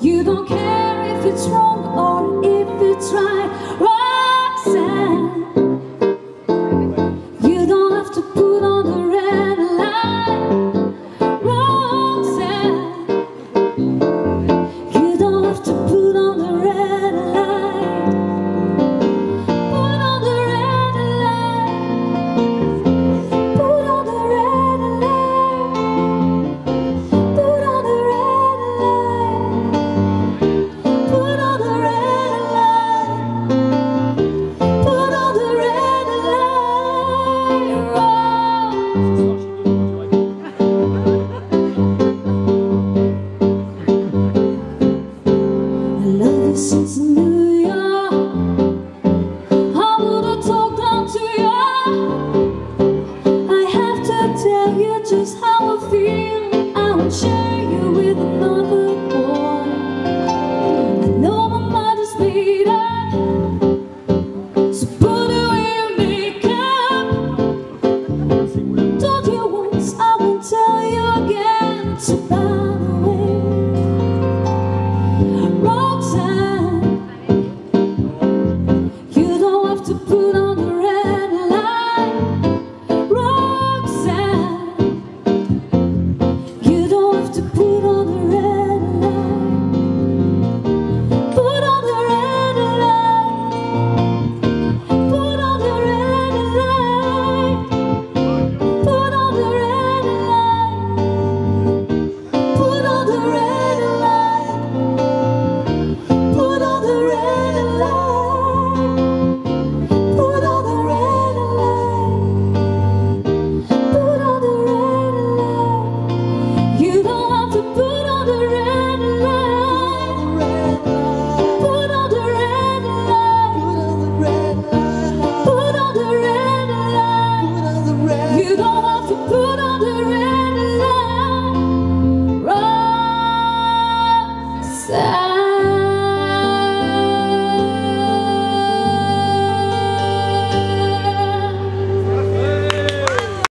You don't care if it's wrong